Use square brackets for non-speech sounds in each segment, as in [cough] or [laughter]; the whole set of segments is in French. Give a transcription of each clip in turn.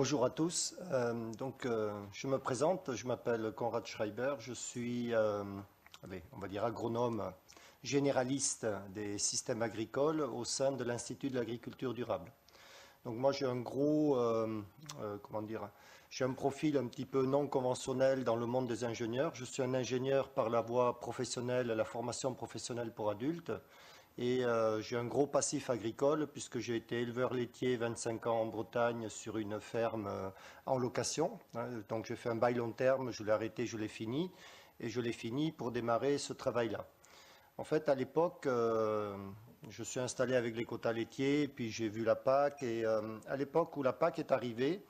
Bonjour à tous. Euh, donc, euh, je me présente, je m'appelle Konrad Schreiber, je suis, euh, on va dire agronome généraliste des systèmes agricoles au sein de l'Institut de l'agriculture durable. Donc moi j'ai un gros, comment dire, j'ai un profil un petit peu non conventionnel dans le monde des ingénieurs. Je suis un ingénieur par la voie professionnelle, la formation professionnelle pour adultes. Et euh, j'ai un gros passif agricole puisque j'ai été éleveur laitier 25 ans en Bretagne sur une ferme euh, en location. Hein. donc j'ai fait un bail long terme, je l'ai arrêté, je l'ai fini. Et je l'ai fini pour démarrer ce travail-là. En fait, à l'époque, euh, je suis installé avec les quotas laitiers, puis j'ai vu la PAC. Et à l'époque où la PAC est arrivée,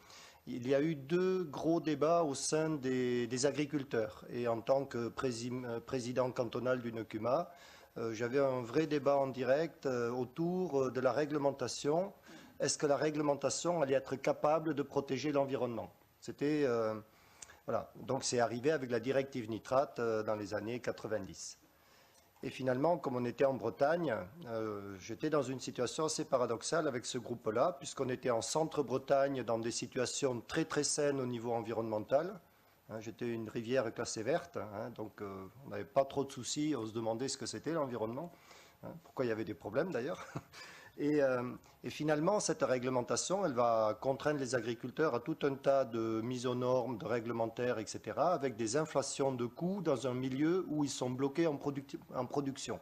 il y a eu deux gros débats au sein des, agriculteurs. Et en tant que président cantonal d'une CUMA, j'avais un vrai débat en direct euh, autour euh, de la réglementation. Est-ce que la réglementation allait être capable de protéger l'environnement? C'était voilà. Donc c'est arrivé avec la directive nitrate dans les années 90. Et finalement, comme on était en Bretagne, j'étais dans une situation assez paradoxale avec ce groupe-là, puisqu'on était en centre-Bretagne dans des situations très très saines au niveau environnemental. Hein, j'étais une rivière classée verte, hein, donc euh, on n'avait pas trop de soucis, on se demandait ce que c'était l'environnement, hein, pourquoi il y avait des problèmes d'ailleurs. [laughs] Euh, et, finalement, cette réglementation, elle va contraindre les agriculteurs à tout un tas de mises aux normes, de réglementaires, etc., avec des inflations de coûts dans un milieu où ils sont bloqués en, en production.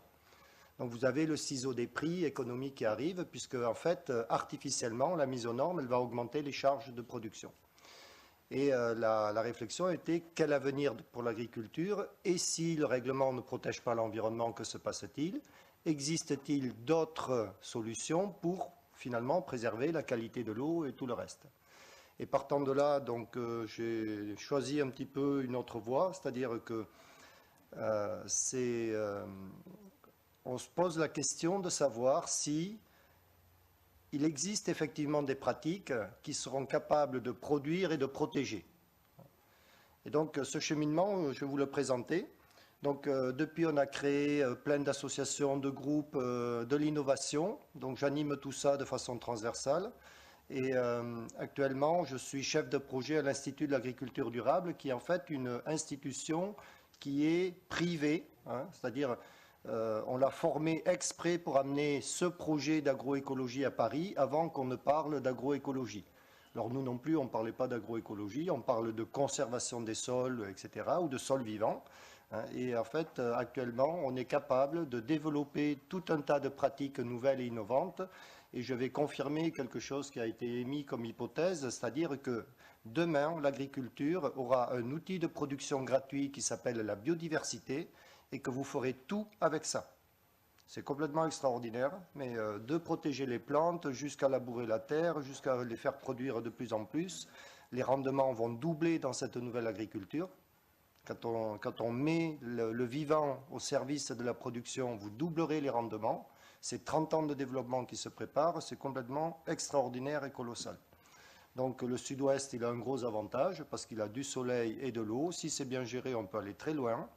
Donc vous avez le ciseau des prix économiques qui arrive, puisque en fait, euh, artificiellement, la mise aux normes, elle va augmenter les charges de production. Et euh, la, la, réflexion était quel avenir pour l'agriculture et si le règlement ne protège pas l'environnement, que se passe-t-il? Existe-t-il d'autres solutions pour finalement préserver la qualité de l'eau et tout le reste? Et partant de là, donc euh, j'ai choisi un petit peu une autre voie, c'est-à-dire que euh, c'est on se pose la question de savoir si il existe effectivement des pratiques qui seront capables de produire et de protéger. Et donc ce cheminement, je vais vous le présenter. Donc euh, depuis, on a créé euh, plein d'associations, de groupes, euh, de l'innovation. Donc j'anime tout ça de façon transversale. Et actuellement, je suis chef de projet à l'Institut de l'agriculture durable, qui est en fait une institution qui est privée, hein, c'est-à-dire euh, on l'a formé exprès pour amener ce projet d'agroécologie à Paris avant qu'on ne parle d'agroécologie. Alors nous non plus, on ne parlait pas d'agroécologie, on parle de conservation des sols, etc., ou de sols vivants. Hein. Et en fait, euh, actuellement, on est capable de développer tout un tas de pratiques nouvelles et innovantes. Et je vais confirmer quelque chose qui a été émis comme hypothèse, c'est-à-dire que demain, l'agriculture aura un outil de production gratuit qui s'appelle la biodiversité et que vous ferez tout avec ça. C'est complètement extraordinaire, mais euh, de protéger les plantes jusqu'à labourer la terre, jusqu'à les faire produire de plus en plus. Les rendements vont doubler dans cette nouvelle agriculture. Quand on, quand on met le, vivant au service de la production, vous doublerez les rendements. C'est 30 ans de développement qui se préparent, c'est complètement extraordinaire et colossal. Donc le sud-ouest, il a un gros avantage parce qu'il a du soleil et de l'eau. Si c'est bien géré, on peut aller très loin.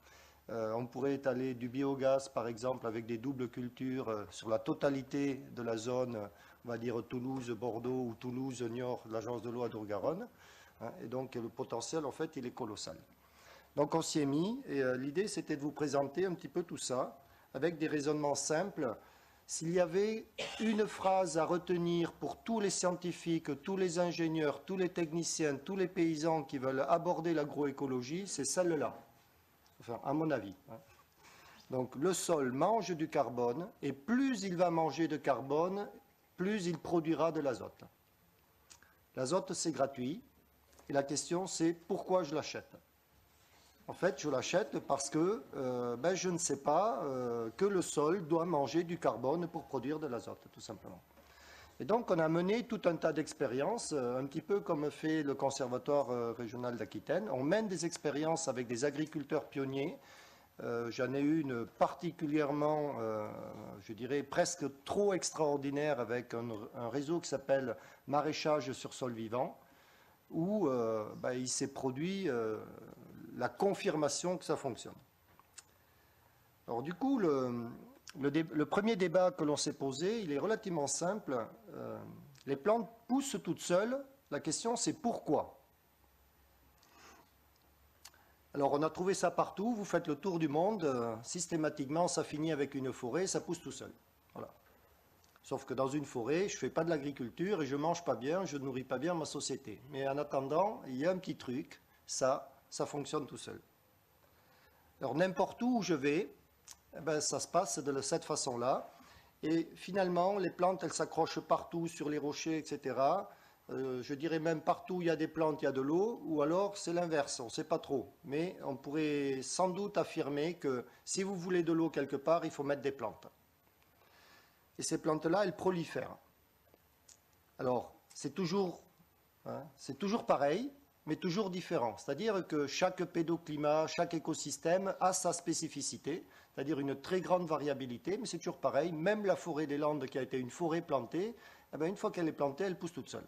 Euh, on pourrait étaler du biogaz, par exemple, avec des doubles cultures euh, sur la totalité de la zone, on va dire Toulouse-Bordeaux ou Toulouse-Niort, l'agence de l'eau à Dourgaronne. Hein, et donc le potentiel, en fait, il est colossal. Donc on s'y est mis, et euh, l'idée, c'était de vous présenter un petit peu tout ça, avec des raisonnements simples. S'il y avait une phrase à retenir pour tous les scientifiques, tous les ingénieurs, tous les techniciens, tous les paysans qui veulent aborder l'agroécologie, c'est celle-là enfin à mon avis. Donc le sol mange du carbone, et plus il va manger de carbone, plus il produira de l'azote. L'azote, c'est gratuit, et la question, c'est pourquoi je l'achète? En fait, je l'achète parce que euh, ben, je ne sais pas euh, que le sol doit manger du carbone pour produire de l'azote, tout simplement. Et donc, on a mené tout un tas d'expériences, euh, un petit peu comme fait le Conservatoire euh, régional d'Aquitaine. On mène des expériences avec des agriculteurs pionniers. Euh, j'en ai eu une particulièrement, je dirais, presque trop extraordinaire avec un, réseau qui s'appelle Maraîchage sur sol vivant, où bah, il s'est produit la confirmation que ça fonctionne. Alors du coup, le, le, premier débat que l'on s'est posé, il est relativement simple. Euh, les plantes poussent toutes seules La question, c'est pourquoi? Alors on a trouvé ça partout, vous faites le tour du monde, euh, systématiquement ça finit avec une forêt, ça pousse tout seul. Voilà. Sauf que dans une forêt, je ne fais pas de l'agriculture et je ne mange pas bien, je ne nourris pas bien ma société. Mais en attendant, il y a un petit truc, ça, ça fonctionne tout seul. Alors n'importe où je vais, eh ben, ça se passe de cette façon-là. Et finalement, les plantes, elles s'accrochent partout sur les rochers, etc. Euh, je dirais même partout où il y a des plantes, il y a de l'eau, ou alors c'est l'inverse, on ne sait pas trop. Mais on pourrait sans doute affirmer que si vous voulez de l'eau quelque part, il faut mettre des plantes. Et ces plantes-là, elles prolifèrent. Alors, c'est toujours, hein, c'est toujours pareil, mais toujours différent. C'est-à-dire que chaque pédoclimat, chaque écosystème a sa spécificité, c'est-à-dire une très grande variabilité, mais c'est toujours pareil. Même la forêt des Landes, qui a été une forêt plantée, eh bien, une fois qu'elle est plantée, elle pousse toute seule.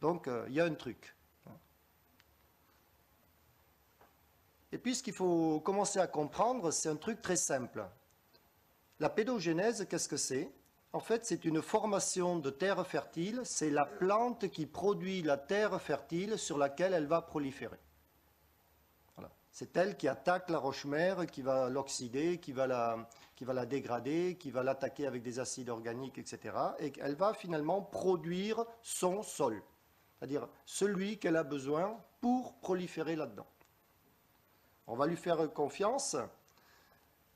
Donc, euh, il y a un truc. Et puis, ce qu'il faut commencer à comprendre, c'est un truc très simple. La pédogénèse, qu'est-ce que c'est? En fait, c'est une formation de terre fertile. C'est la plante qui produit la terre fertile sur laquelle elle va proliférer. C'est elle qui attaque la roche-mère, qui va l'oxyder, qui, va la, qui va la dégrader, qui va l'attaquer avec des acides organiques, etc. Et elle va finalement produire son sol c'est-à-dire celui qu'elle a besoin pour proliférer là-dedans. On va lui faire confiance.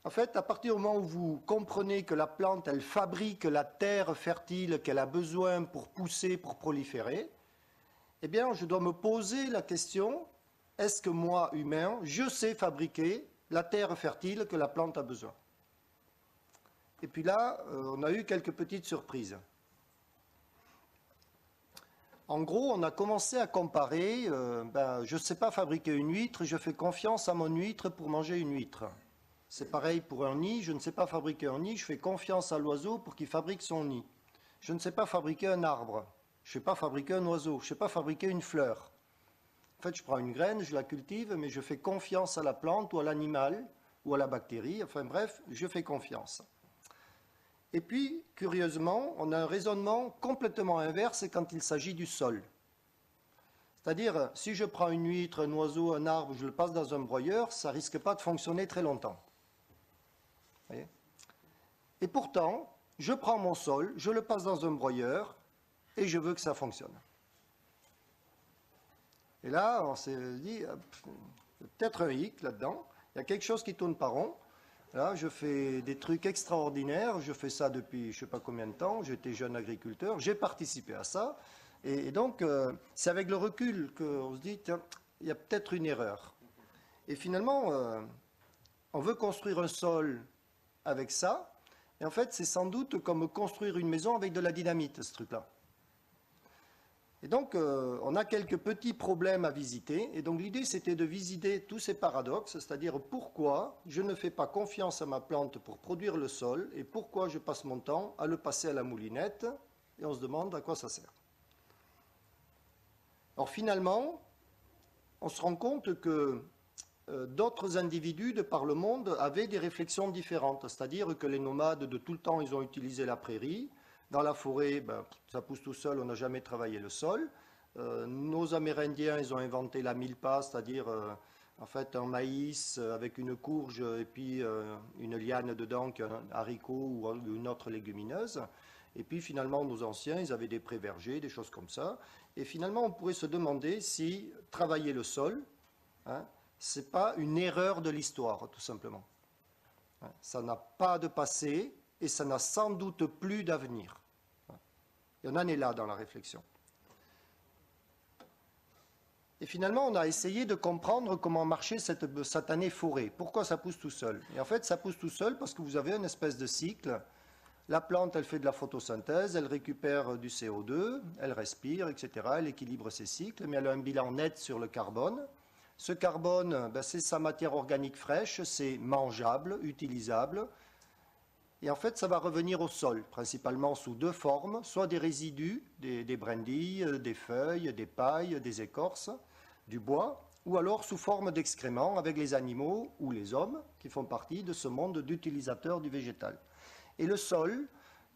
En fait, à partir du moment où vous comprenez que la plante, elle fabrique la terre fertile qu'elle a besoin pour pousser, pour proliférer, eh bien, je dois me poser la question, est-ce que moi, humain, je sais fabriquer la terre fertile que la plante a besoin? Et puis là, euh, on a eu quelques petites surprises. En gros, on a commencé à comparer, euh, ben, je ne sais pas fabriquer une huître, je fais confiance à mon huître pour manger une huître. C'est pareil pour un nid, je ne sais pas fabriquer un nid, je fais confiance à l'oiseau pour qu'il fabrique son nid. Je ne sais pas fabriquer un arbre, je ne sais pas fabriquer un oiseau, je ne sais pas fabriquer une fleur. En fait, je prends une graine, je la cultive, mais je fais confiance à la plante ou à l'animal ou à la bactérie, enfin bref, je fais confiance. Et puis, curieusement, on a un raisonnement complètement inverse quand il s'agit du sol. C'est-à-dire, si je prends une huître, un oiseau, un arbre, je le passe dans un broyeur, ça ne risque pas de fonctionner très longtemps. et pourtant, je prends mon sol, je le passe dans un broyeur, et je veux que ça fonctionne. Et là, on s'est dit, euh, peut-être un hic là-dedans, il y a quelque chose qui tourne pas rond, Là, je fais des trucs extraordinaires. Je fais ça depuis je ne sais pas combien de temps. J'étais jeune agriculteur. J'ai participé à ça. Et, donc, euh, c'est avec le recul qu'on se dit, il y a peut-être une erreur. Et finalement, euh, on veut construire un sol avec ça. Et en fait, c'est sans doute comme construire une maison avec de la dynamite, ce truc-là. Et donc, euh, on a quelques petits problèmes à visiter. Et donc, l'idée, c'était de visiter tous ces paradoxes, c'est-à-dire pourquoi je ne fais pas confiance à ma plante pour produire le sol et pourquoi je passe mon temps à le passer à la moulinette. Et on se demande à quoi ça sert. Alors, finalement, on se rend compte que euh, d'autres individus de par le monde avaient des réflexions différentes, c'est-à-dire que les nomades de tout le temps, ils ont utilisé la prairie, dans la forêt, ben, ça pousse tout seul, on n'a jamais travaillé le sol. Euh, nos Amérindiens, ils ont inventé la milpa, c'est-à-dire euh, en fait un maïs avec une courge et puis euh, une liane dedans, un haricot ou une autre légumineuse. Et puis finalement, nos anciens, ils avaient des pré-vergers, des choses comme ça. Et finalement, on pourrait se demander si travailler le sol, hein, ce n'est pas une erreur de l'histoire, tout simplement. Hein, ça n'a pas de passé et ça n'a sans doute plus d'avenir. Et on en est là dans la réflexion. Et finalement, on a essayé de comprendre comment marchait cette satanée forêt. Pourquoi ça pousse tout seul? Et en fait, ça pousse tout seul parce que vous avez une espèce de cycle. La plante, elle fait de la photosynthèse, elle récupère du CO2, elle respire, etc. Elle équilibre ses cycles, mais elle a un bilan net sur le carbone. Ce carbone, ben, c'est sa matière organique fraîche, c'est mangeable, utilisable, et en fait, ça va revenir au sol, principalement sous deux formes, soit des résidus, des, brindilles, euh, des feuilles, des pailles, des écorces, du bois, ou alors sous forme d'excréments avec les animaux ou les hommes qui font partie de ce monde d'utilisateurs du végétal. Et le sol,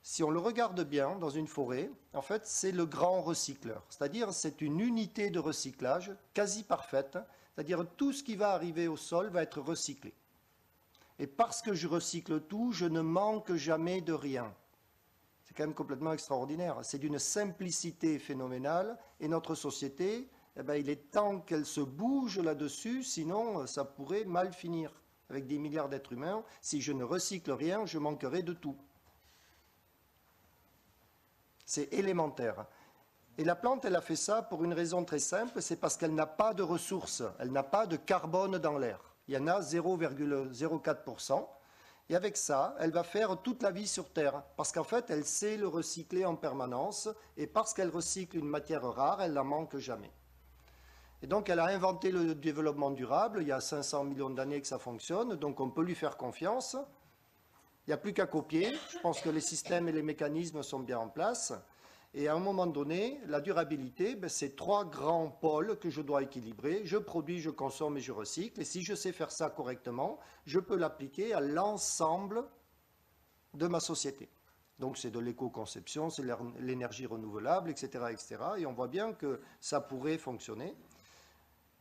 si on le regarde bien dans une forêt, en fait, c'est le grand recycleur. C'est-à-dire, c'est une unité de recyclage quasi parfaite. C'est-à-dire, tout ce qui va arriver au sol va être recyclé. Et parce que je recycle tout, je ne manque jamais de rien. C'est quand même complètement extraordinaire. C'est d'une simplicité phénoménale. Et notre société, eh ben, il est temps qu'elle se bouge là-dessus, sinon ça pourrait mal finir. Avec des milliards d'êtres humains, si je ne recycle rien, je manquerai de tout. C'est élémentaire. Et la plante, elle a fait ça pour une raison très simple, c'est parce qu'elle n'a pas de ressources, elle n'a pas de carbone dans l'air. Il y en a 0,04%. Et avec ça, elle va faire toute la vie sur Terre, parce qu'en fait, elle sait le recycler en permanence, et parce qu'elle recycle une matière rare, elle n'en manque jamais. Et donc, elle a inventé le développement durable, il y a 500 millions d'années que ça fonctionne, donc on peut lui faire confiance. Il n'y a plus qu'à copier. Je pense que les systèmes et les mécanismes sont bien en place. Et à un moment donné, la durabilité, ben, c'est trois grands pôles que je dois équilibrer. Je produis, je consomme et je recycle. Et si je sais faire ça correctement, je peux l'appliquer à l'ensemble de ma société. Donc c'est de l'éco-conception, c'est l'énergie renouvelable, etc., etc. Et on voit bien que ça pourrait fonctionner.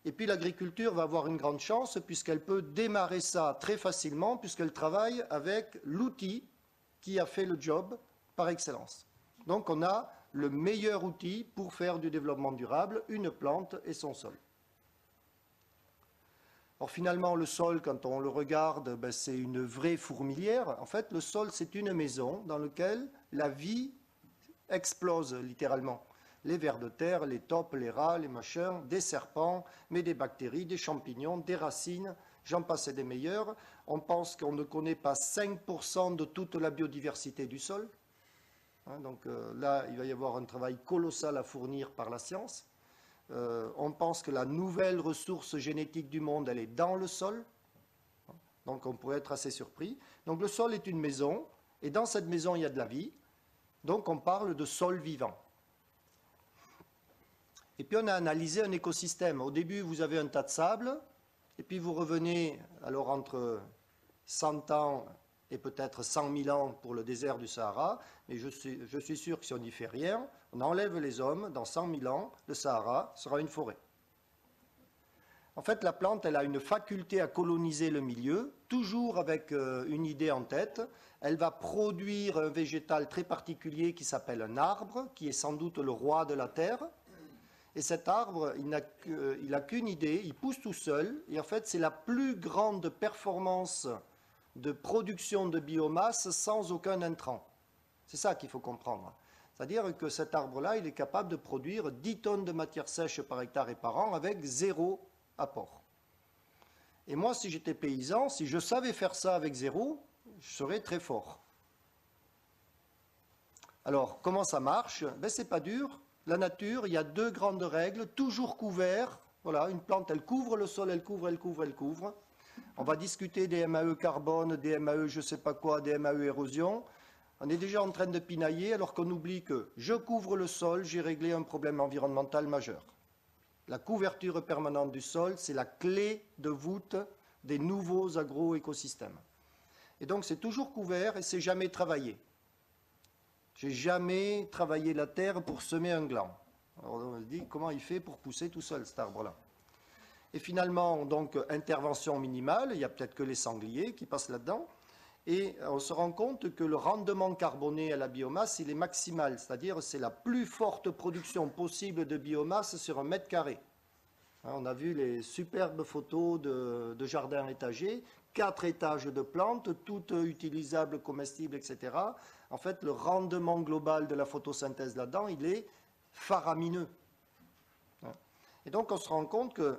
Et puis l'agriculture va avoir une grande chance puisqu'elle peut démarrer ça très facilement puisqu'elle travaille avec l'outil qui a fait le job par excellence. Donc on a le meilleur outil pour faire du développement durable, une plante et son sol. Or finalement, le sol, quand on le regarde, ben, c'est une vraie fourmilière. En fait, le sol, c'est une maison dans laquelle la vie explose littéralement les vers de terre, les topes, les rats, les machins, des serpents, mais des bactéries, des champignons, des racines, j'en passe des meilleurs. On pense qu'on ne connaît pas 5% de toute la biodiversité du sol. Hein, donc euh, là, il va y avoir un travail colossal à fournir par la science. Euh, on pense que la nouvelle ressource génétique du monde, elle est dans le sol. Donc on pourrait être assez surpris. Donc le sol est une maison, et dans cette maison, il y a de la vie. Donc on parle de sol vivant. Et puis on a analysé un écosystème. Au début, vous avez un tas de sable, et puis vous revenez alors entre 100 ans et peut-être 100 000 ans pour le désert du Sahara, mais je suis, je suis sûr que si on n'y fait rien, on enlève les hommes, dans 100 000 ans, le Sahara sera une forêt. En fait, la plante, elle a une faculté à coloniser le milieu, toujours avec euh, une idée en tête. Elle va produire un végétal très particulier qui s'appelle un arbre, qui est sans doute le roi de la terre, et cet arbre, il n'a euh, qu'une idée, il pousse tout seul. Et en fait, c'est la plus grande performance de production de biomasse sans aucun intrant. C'est ça qu'il faut comprendre. C'est-à-dire que cet arbre-là, il est capable de produire 10 tonnes de matière sèche par hectare et par an avec zéro apport. Et moi, si j'étais paysan, si je savais faire ça avec zéro, je serais très fort. Alors, comment ça marche? Ben, C'est pas dur la nature, il y a deux grandes règles, toujours couvert. Voilà, une plante, elle couvre le sol, elle couvre, elle couvre, elle couvre. On va discuter des MAE carbone, des MAE je ne sais pas quoi, des MAE érosion. On est déjà en train de pinailler alors qu'on oublie que je couvre le sol, j'ai réglé un problème environnemental majeur. La couverture permanente du sol, c'est la clé de voûte des nouveaux agroécosystèmes. Et donc c'est toujours couvert et c'est jamais travaillé. J'ai jamais travaillé la terre pour semer un gland. Alors on se dit comment il fait pour pousser tout seul cet arbre-là? Et finalement, donc, intervention minimale, il y a peut-être que les sangliers qui passent là-dedans. Et on se rend compte que le rendement carboné à la biomasse, il est maximal, c'est-à-dire c'est la plus forte production possible de biomasse sur un mètre carré. Hein, on a vu les superbes photos de, de jardins étagés, quatre étages de plantes, toutes utilisables, comestibles, etc en fait, le rendement global de la photosynthèse là-dedans, il est faramineux. Et donc, on se rend compte que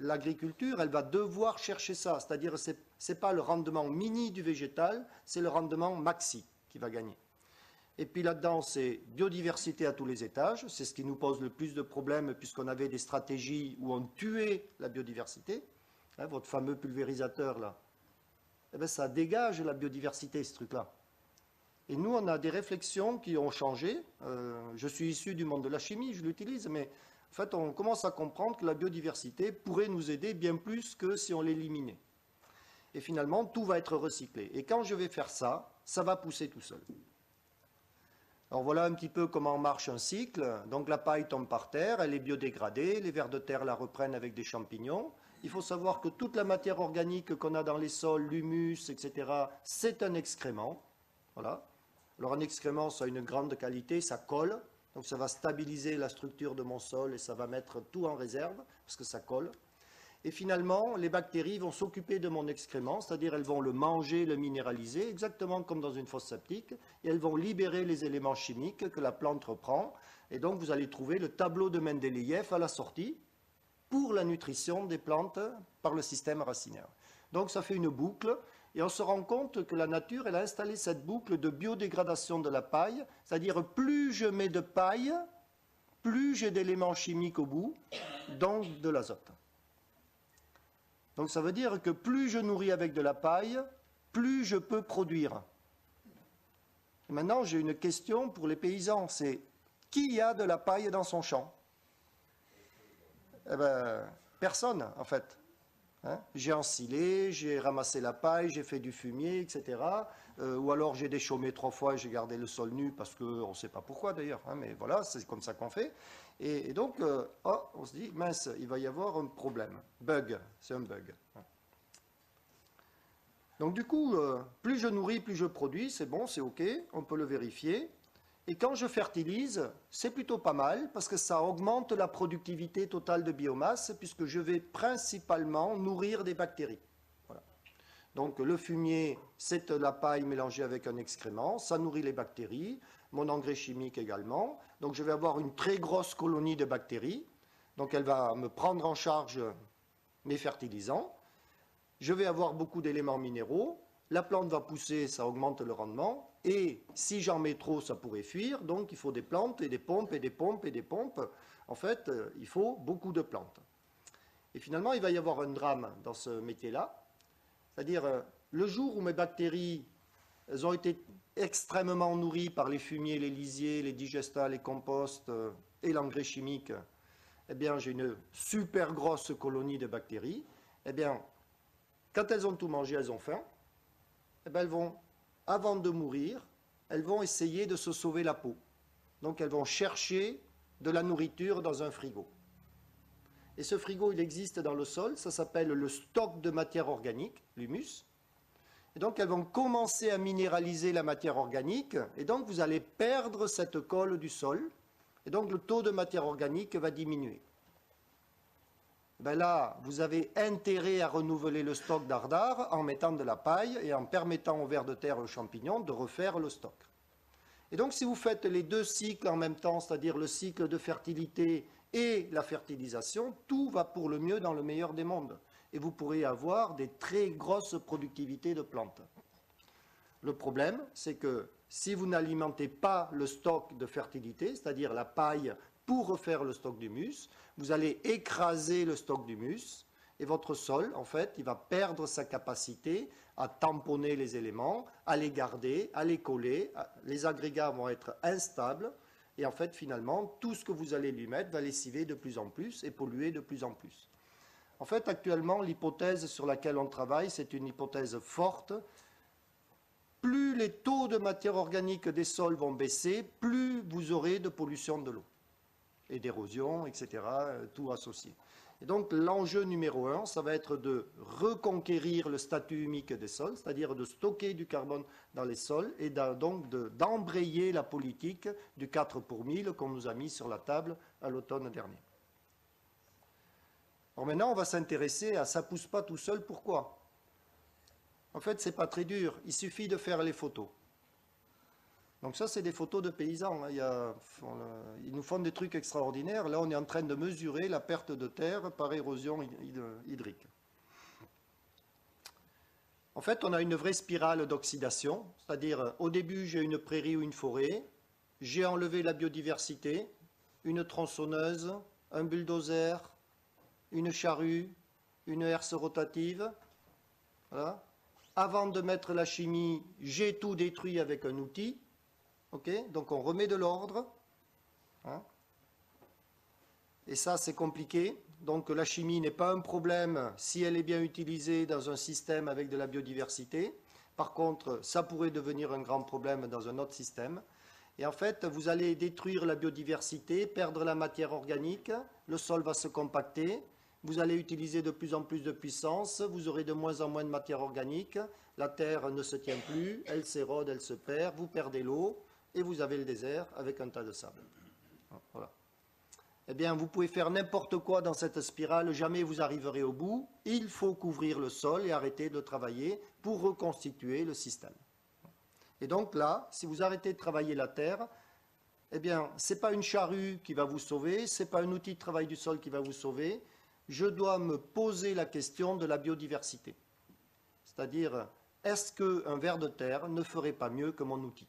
l'agriculture, elle va devoir chercher ça. C'est-à-dire, ce n'est pas le rendement mini du végétal, c'est le rendement maxi qui va gagner. Et puis là-dedans, c'est biodiversité à tous les étages. C'est ce qui nous pose le plus de problèmes puisqu'on avait des stratégies où on tuait la biodiversité. Hein, votre fameux pulvérisateur, là, eh bien, ça dégage la biodiversité, ce truc-là. Et nous, on a des réflexions qui ont changé. Euh, je suis issu du monde de la chimie, je l'utilise, mais en fait, on commence à comprendre que la biodiversité pourrait nous aider bien plus que si on l'éliminait. Et finalement, tout va être recyclé. Et quand je vais faire ça, ça va pousser tout seul. Alors voilà un petit peu comment marche un cycle. Donc la paille tombe par terre, elle est biodégradée, les vers de terre la reprennent avec des champignons. Il faut savoir que toute la matière organique qu'on a dans les sols, l'humus, etc., c'est un excrément. Voilà. Alors un excrément, ça a une grande qualité, ça colle, donc ça va stabiliser la structure de mon sol et ça va mettre tout en réserve, parce que ça colle. Et finalement, les bactéries vont s'occuper de mon excrément, c'est-à-dire elles vont le manger, le minéraliser, exactement comme dans une fosse septique, et elles vont libérer les éléments chimiques que la plante reprend. Et donc vous allez trouver le tableau de Mendeleïev à la sortie pour la nutrition des plantes par le système racinaire. Donc ça fait une boucle, et on se rend compte que la nature, elle a installé cette boucle de biodégradation de la paille, c'est-à-dire plus je mets de paille, plus j'ai d'éléments chimiques au bout, donc de l'azote. Donc ça veut dire que plus je nourris avec de la paille, plus je peux produire. maintenant, j'ai une question pour les paysans, c'est qui a de la paille dans son champ? Eh bien, personne, en fait. Hein j'ai ensilé, j'ai ramassé la paille, j'ai fait du fumier, etc. Euh, ou alors j'ai déchaumé trois fois et j'ai gardé le sol nu parce qu'on ne sait pas pourquoi d'ailleurs, hein, mais voilà, c'est comme ça qu'on fait. Et, donc, euh, oh, on se dit, mince, il va y avoir un problème. Bug, c'est un bug. Donc du coup, euh, plus je nourris, plus je produis, c'est bon, c'est OK, on peut le vérifier. Et quand je fertilise, c'est plutôt pas mal parce que ça augmente la productivité totale de biomasse puisque je vais principalement nourrir des bactéries. Donc le fumier, c'est la paille mélangée avec un excrément, ça nourrit les bactéries, mon engrais chimique également. Donc je vais avoir une très grosse colonie de bactéries. Donc elle va me prendre en charge mes fertilisants. Je vais avoir beaucoup d'éléments minéraux. La plante va pousser, ça augmente le rendement. Et si j'en mets trop, ça pourrait fuir. Donc il faut des plantes et des pompes et des pompes et des pompes. En fait, euh, il faut beaucoup de plantes. Et finalement, il va y avoir un drame dans ce métier-là. C'est-à-dire, euh, le jour où mes bactéries elles ont été extrêmement nourries par les fumiers, les lisiers, les digestats, les composts euh, et l'engrais chimique, eh bien, j'ai une super grosse colonie de bactéries. Eh bien, quand elles ont tout mangé, elles ont faim. Eh bien, elles vont, avant de mourir, elles vont essayer de se sauver la peau. Donc, elles vont chercher de la nourriture dans un frigo. Et ce frigo, il existe dans le sol, ça s'appelle le stock de matière organique, l'humus. Et donc, elles vont commencer à minéraliser la matière organique, et donc vous allez perdre cette colle du sol, et donc le taux de matière organique va diminuer. Ben là, vous avez intérêt à renouveler le stock d'ardard en mettant de la paille et en permettant aux vers de terre et aux champignons de refaire le stock. Et donc, si vous faites les deux cycles en même temps, c'est-à-dire le cycle de fertilité et la fertilisation, tout va pour le mieux dans le meilleur des mondes et vous pourrez avoir des très grosses productivités de plantes. Le problème, c'est que si vous n'alimentez pas le stock de fertilité, c'est-à-dire la paille pour refaire le stock d'humus, vous allez écraser le stock d'humus et votre sol, en fait, il va perdre sa capacité à tamponner les éléments, à les garder, à les coller. Les agrégats vont être instables et en fait, finalement, tout ce que vous allez lui mettre va lessiver de plus en plus et polluer de plus en plus. En fait, actuellement, l'hypothèse sur laquelle on travaille, c'est une hypothèse forte. Plus les taux de matière organique des sols vont baisser, plus vous aurez de pollution de l'eau et d'érosion, etc., euh, tout associé. Et donc l'enjeu numéro un, ça va être de reconquérir le statut humique des sols, c'est-à-dire de stocker du carbone dans les sols et donc d'embrayer la politique du 4 pour 1000 qu'on nous a mis sur la table à l'automne dernier. Alors maintenant, on va s'intéresser à ça pousse pas tout seul. Pourquoi? En fait, c'est pas très dur. Il suffit de faire les photos. Donc ça, c'est des photos de paysans. Hein. ils nous font des trucs extraordinaires. Là, on est en train de mesurer la perte de terre par érosion hydrique. En fait, on a une vraie spirale d'oxydation, c'est-à-dire au début, j'ai une prairie ou une forêt, j'ai enlevé la biodiversité, une tronçonneuse, un bulldozer, une charrue, une herse rotative. Avant de mettre la chimie, j'ai tout détruit avec un outil. Donc on remet de l'ordre. Hein. Et ça, c'est compliqué. Donc la chimie n'est pas un problème si elle est bien utilisée dans un système avec de la biodiversité. Par contre, ça pourrait devenir un grand problème dans un autre système. Et en fait, vous allez détruire la biodiversité, perdre la matière organique, le sol va se compacter, vous allez utiliser de plus en plus de puissance, vous aurez de moins en moins de matière organique, la terre ne se tient plus, elle s'érode, elle se perd, vous perdez l'eau, vous avez le désert avec un tas de sable. Eh bien, vous pouvez faire n'importe quoi dans cette spirale, jamais vous arriverez au bout. Il faut couvrir le sol et arrêter de travailler pour reconstituer le système. Et donc là, si vous arrêtez de travailler la terre, eh bien, ce n'est pas une charrue qui va vous sauver, ce n'est pas un outil de travail du sol qui va vous sauver. Je dois me poser la question de la biodiversité. C'est-à-dire, est-ce qu'un ver de terre ne ferait pas mieux que mon outil?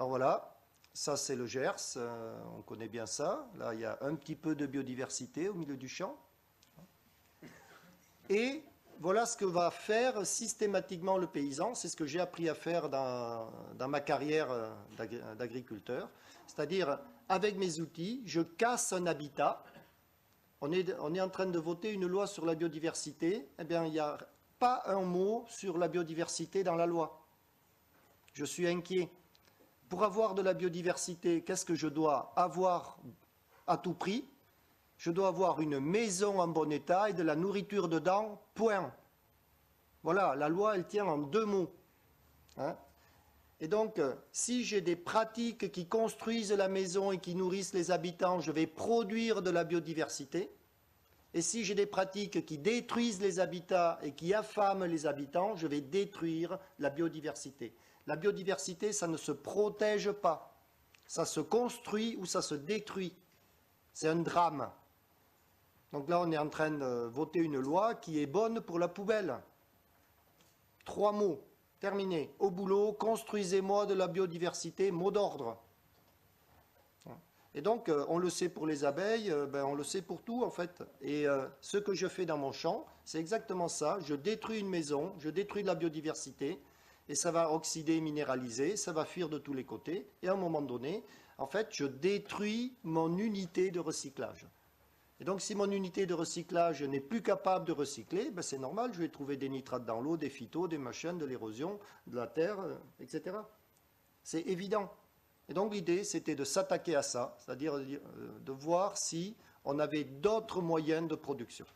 Alors voilà, ça c'est le Gers, euh, on connaît bien ça. Là, il y a un petit peu de biodiversité au milieu du champ. Et voilà ce que va faire systématiquement le paysan. C'est ce que j'ai appris à faire dans, ma carrière euh, d'agriculteur. C'est-à-dire, avec mes outils, je casse un habitat. On est, on est en train de voter une loi sur la biodiversité. Eh bien, il n'y a pas un mot sur la biodiversité dans la loi. Je suis inquiet. Pour avoir de la biodiversité, qu'est-ce que je dois avoir à tout prix? Je dois avoir une maison en bon état et de la nourriture dedans, point. Voilà, la loi, elle tient en deux mots. Hein. et donc, euh, si j'ai des pratiques qui construisent la maison et qui nourrissent les habitants, je vais produire de la biodiversité. Et si j'ai des pratiques qui détruisent les habitats et qui affament les habitants, je vais détruire la biodiversité. La biodiversité, ça ne se protège pas. Ça se construit ou ça se détruit. C'est un drame. Donc là, on est en train de voter une loi qui est bonne pour la poubelle. Trois mots, terminé. Au boulot, construisez-moi de la biodiversité, mot d'ordre. Et donc, euh, on le sait pour les abeilles, euh, ben, on le sait pour tout en fait. Et euh, ce que je fais dans mon champ, c'est exactement ça. Je détruis une maison, je détruis de la biodiversité, et ça va oxyder, minéraliser, ça va fuir de tous les côtés. Et à un moment donné, en fait, je détruis mon unité de recyclage. Et donc, si mon unité de recyclage n'est plus capable de recycler, ben c'est normal, je vais trouver des nitrates dans l'eau, des phytos, des machines, de l'érosion, de la terre, euh, etc. C'est évident. Et donc, l'idée, c'était de s'attaquer à ça, c'est-à-dire euh, de voir si on avait d'autres moyens de production.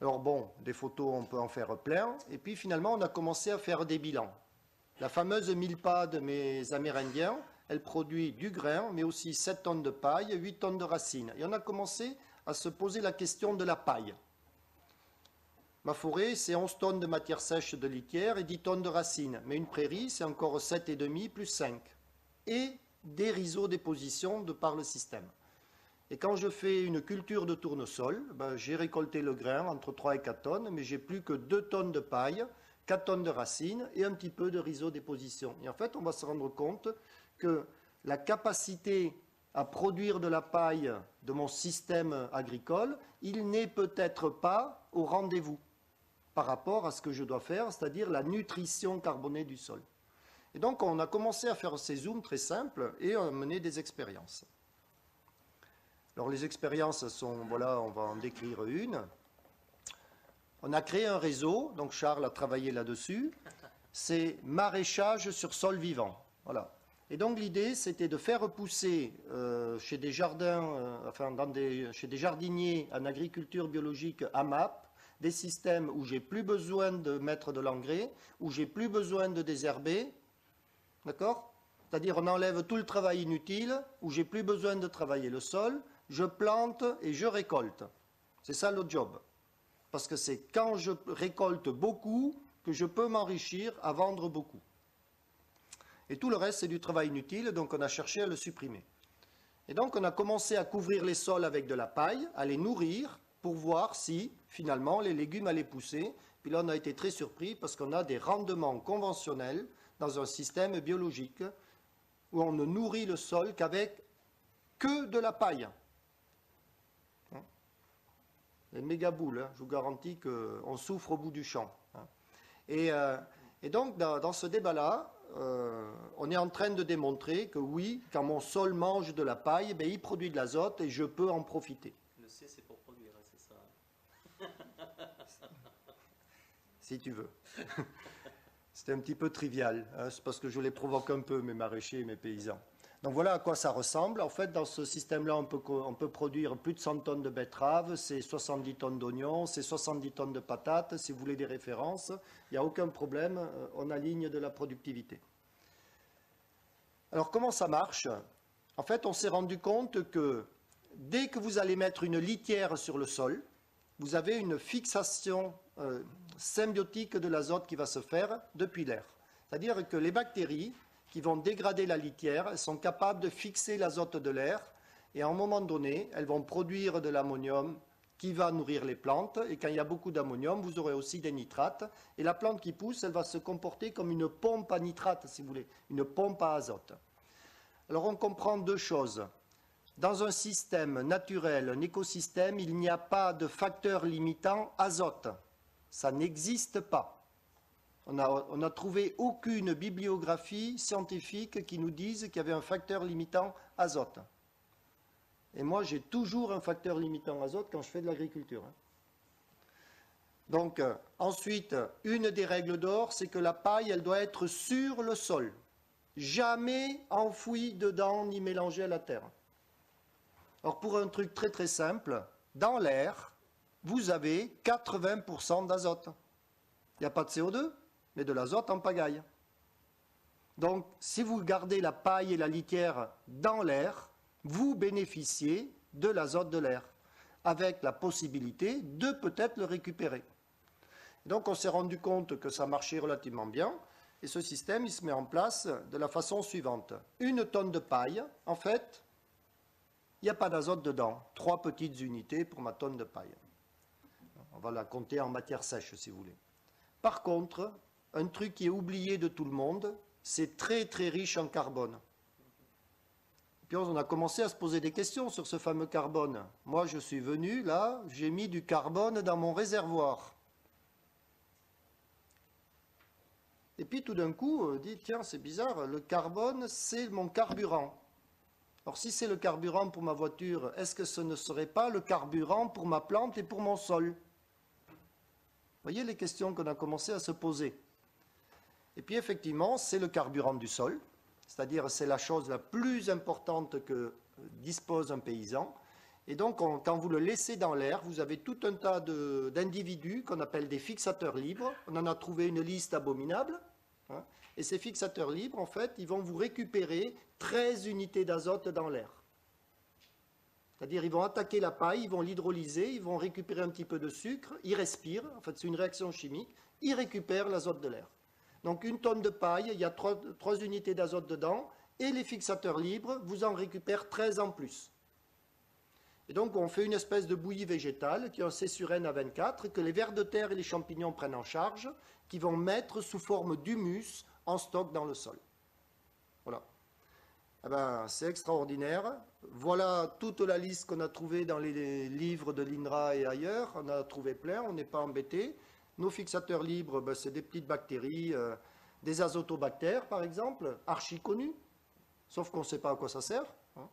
Alors bon, des photos, on peut en faire plein. Et puis finalement, on a commencé à faire des bilans. La fameuse milpa de mes Amérindiens, elle produit du grain, mais aussi 7 tonnes de paille, 8 tonnes de racines. Et on a commencé à se poser la question de la paille. Ma forêt, c'est 11 tonnes de matière sèche de litière et 10 tonnes de racines. Mais une prairie, c'est encore 7,5 plus 5. Et des rizeaux déposition de par le système. Et quand je fais une culture de tournesol, ben, j'ai récolté le grain entre 3 et 4 tonnes, mais j'ai plus que 2 tonnes de paille, 4 tonnes de racines et un petit peu de rizeau déposition. Et en fait, on va se rendre compte que la capacité à produire de la paille de mon système agricole, il n'est peut-être pas au rendez-vous par rapport à ce que je dois faire, c'est-à-dire la nutrition carbonée du sol. Et donc on a commencé à faire ces zooms très simples et à mener des expériences. Alors les expériences sont, voilà, on va en décrire une. On a créé un réseau, donc Charles a travaillé là-dessus, c'est maraîchage sur sol vivant. Voilà. Et donc l'idée, c'était de faire pousser euh, chez des jardins, euh, enfin chez des jardiniers en agriculture biologique AMAP, des systèmes où j'ai plus besoin de mettre de l'engrais, où j'ai plus besoin de désherber, d'accord? C'est-à-dire on enlève tout le travail inutile, où j'ai plus besoin de travailler le sol, je plante et je récolte. C'est ça le job. Parce que c'est quand je récolte beaucoup que je peux m'enrichir à vendre beaucoup. Et tout le reste, c'est du travail inutile, donc on a cherché à le supprimer. Et donc on a commencé à couvrir les sols avec de la paille, à les nourrir pour voir si finalement les légumes allaient pousser. Puis là on a été très surpris parce qu'on a des rendements conventionnels dans un système biologique où on ne nourrit le sol qu'avec que de la paille. Les méga boules, hein. je vous garantis qu'on souffre au bout du champ. Hein. Euh, et, donc dans ce débat-là, euh, on est en train de démontrer que oui, quand mon sol mange de la paille, ben, il produit de l'azote et je peux en profiter. Le C, c'est pour produire, hein, c'est ça [laughs] Si tu veux. [laughs] C'était un petit peu trivial, c'est parce que je les provoque un peu, mes maraîchers et mes paysans. Donc voilà à quoi ça ressemble. En fait, dans ce système-là, on peut, on peut, produire plus de 100 tonnes de betteraves, c'est 70 tonnes d'oignons, c'est 70 tonnes de patates. Si vous voulez des références, il n'y a aucun problème, euh, on aligne de la productivité. Alors comment ça marche? En fait, on s'est rendu compte que dès que vous allez mettre une litière sur le sol, vous avez une fixation euh, symbiotique de l'azote qui va se faire depuis l'air. C'est-à-dire que les bactéries qui vont dégrader la litière sont capables de fixer l'azote de l'air et à un moment donné, elles vont produire de l'ammonium qui va nourrir les plantes. Et quand il y a beaucoup d'ammonium, vous aurez aussi des nitrates. Et la plante qui pousse, elle va se comporter comme une pompe à nitrate, si vous voulez, une pompe à azote. Alors on comprend deux choses. Dans un système naturel, un écosystème, il n'y a pas de facteur limitant azote. Ça n'existe pas. On n'a trouvé aucune bibliographie scientifique qui nous dise qu'il y avait un facteur limitant azote. Et moi, j'ai toujours un facteur limitant azote quand je fais de l'agriculture. Hein. Donc, euh, ensuite, une des règles d'or, c'est que la paille, elle doit être sur le sol. Jamais enfouie dedans ni mélangée à la terre. Alors pour un truc très très simple, dans l'air, vous avez 80% d'azote. Il n'y a pas de CO2, de l'azote en pagaille. Donc si vous gardez la paille et la litière dans l'air, vous bénéficiez de l'azote de l'air, avec la possibilité de peut-être le récupérer. Donc on s'est rendu compte que ça marchait relativement bien, et ce système il se met en place de la façon suivante. Une tonne de paille, en fait, il n'y a pas d'azote dedans. Trois petites unités pour ma tonne de paille. On va la compter en matière sèche, si vous voulez. Par contre, un truc qui est oublié de tout le monde, c'est très très riche en carbone. Puis on a commencé à se poser des questions sur ce fameux carbone. Moi, je suis venu, là, j'ai mis du carbone dans mon réservoir. Et puis tout d'un coup, on dit, tiens, c'est bizarre, le carbone, c'est mon carburant. Alors si c'est le carburant pour ma voiture, est-ce que ce ne serait pas le carburant pour ma plante et pour mon sol? Voyez les questions qu'on a commencé à se poser. Et puis effectivement, c'est le carburant du sol, c'est-à-dire c'est la chose la plus importante que dispose un paysan. Et donc, quand vous le laissez dans l'air, vous avez tout un tas d'individus qu'on appelle des fixateurs libres. On en a trouvé une liste abominable. Hein. Et ces fixateurs libres, en fait, ils vont vous récupérer 13 unités d'azote dans l'air. C'est-à-dire, ils vont attaquer la paille, ils vont l'hydrolyser, ils vont récupérer un petit peu de sucre, ils respirent, en fait, c'est une réaction chimique, ils récupèrent l'azote de l'air. Donc, une tonne de paille, il y a 3, unités d'azote dedans, et les fixateurs libres vous en récupèrent 13 en plus. Et donc, on fait une espèce de bouillie végétale qui est un C sur N à 24, que les vers de terre et les champignons prennent en charge, qui vont mettre sous forme d'humus en stock dans le sol. Voilà. Eh ben, c'est extraordinaire. Voilà toute la liste qu'on a trouvée dans les livres de l'INRA et ailleurs. On a trouvé plein, on n'est pas embêté. Nos fixateurs libres, ben, c'est des petites bactéries, euh, des azotobactères par exemple, archi connus, sauf qu'on ne sait pas à quoi ça sert. Hein.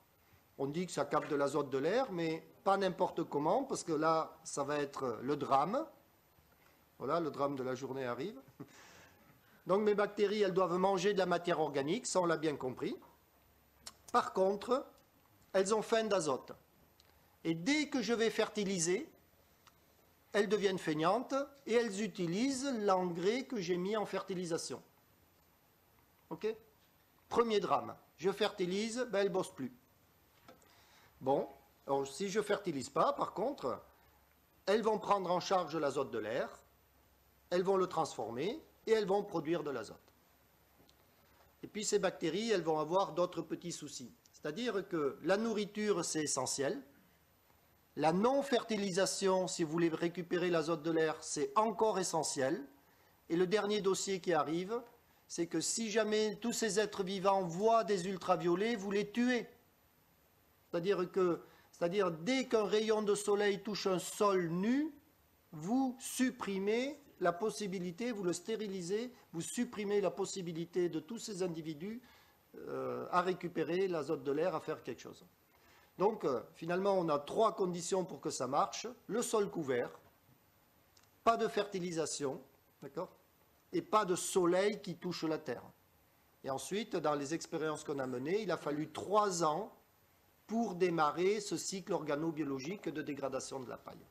On dit que ça capte de l'azote de l'air, mais pas n'importe comment, parce que là, ça va être le drame. Voilà, le drame de la journée arrive. [laughs] Donc mes bactéries, elles doivent manger de la matière organique, ça on l'a bien compris. Par contre, elles ont faim d'azote. Et dès que je vais fertiliser, elles deviennent feignantes et elles utilisent l'engrais que j'ai mis en fertilisation. OK? Premier drame. Je fertilise, ben elles ne bossent plus. Bon, alors si je ne fertilise pas, par contre, elles vont prendre en charge l'azote de l'air, elles vont le transformer, et elles vont produire de l'azote. Et puis ces bactéries, elles vont avoir d'autres petits soucis. C'est-à-dire que la nourriture, c'est essentiel. La non-fertilisation, si vous voulez récupérer l'azote de l'air, c'est encore essentiel. Et le dernier dossier qui arrive, c'est que si jamais tous ces êtres vivants voient des ultraviolets, vous les tuez. C'est-à-dire que, c'est-à-dire dès qu'un rayon de soleil touche un sol nu, vous supprimez la possibilité, vous le stérilisez, vous supprimez la possibilité de tous ces individus euh, à récupérer l'azote de l'air, à faire quelque chose. Donc, euh, finalement, on a trois conditions pour que ça marche. Le sol couvert, pas de fertilisation, d'accord et pas de soleil qui touche la terre. Et ensuite, dans les expériences qu'on a menées, il a fallu trois ans pour démarrer ce cycle organobiologique de dégradation de la paille.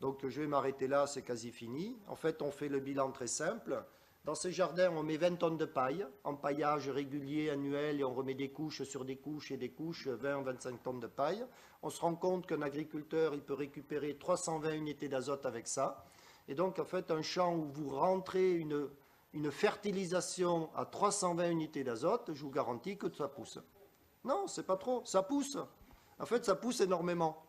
Donc je vais m'arrêter là, c'est quasi fini. En fait, on fait le bilan très simple. Dans ces jardins, on met 20 tonnes de paille, en paillage régulier, annuel, et on remet des couches sur des couches et des couches, 20-25 tonnes de paille. On se rend compte qu'un agriculteur, il peut récupérer 320 unités d'azote avec ça. Et donc, en fait, un champ où vous rentrez une, une fertilisation à 320 unités d'azote, je vous garantis que ça pousse. Non, c'est pas trop, ça pousse. En fait, ça pousse énormément.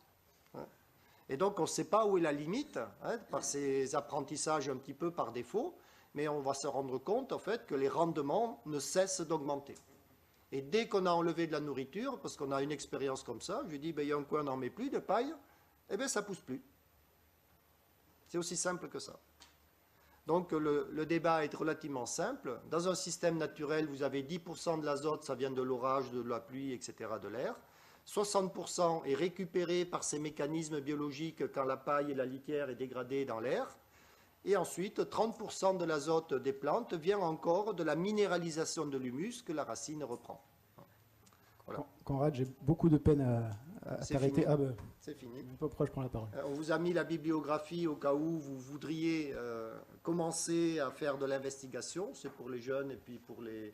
Et donc, on ne sait pas où est la limite, hein, par ces apprentissages un petit peu par défaut, mais on va se rendre compte, en fait, que les rendements ne cessent d'augmenter. Et dès qu'on a enlevé de la nourriture, parce qu'on a une expérience comme ça, je dis, ben, il y a un coin, on n'en met plus de paille, eh bien, ça pousse plus. C'est aussi simple que ça. Donc le, débat est relativement simple. Dans un système naturel, vous avez 10% de l'azote, ça vient de l'orage, de la pluie, etc., de l'air. 60% est récupéré par ces mécanismes biologiques quand la paille et la litière est dégradée dans l'air. Et ensuite, 30% de l'azote des plantes vient encore de la minéralisation de l'humus que la racine reprend. Voilà. Conrad, j'ai beaucoup de peine à, à t'arrêter. Ah ben, c'est fini. Pas pourquoi je prends la parole. Euh, on vous a mis la bibliographie au cas où vous voudriez euh, commencer à faire de l'investigation. C'est pour les jeunes et puis pour les,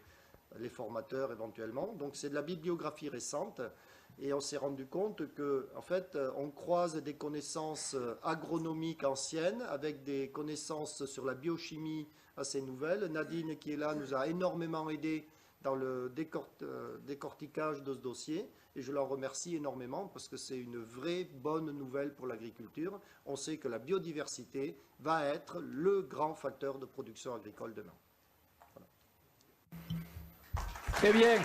les formateurs éventuellement. Donc c'est de la bibliographie récente et on s'est rendu compte que, en fait, euh, on croise des connaissances euh, agronomiques anciennes avec des connaissances sur la biochimie assez nouvelles. Nadine, qui est là, nous a énormément aidé dans le euh, décortiquage de ce dossier et je l'en remercie énormément parce que c'est une vraie bonne nouvelle pour l'agriculture. On sait que la biodiversité va être le grand facteur de production agricole demain. Très bien.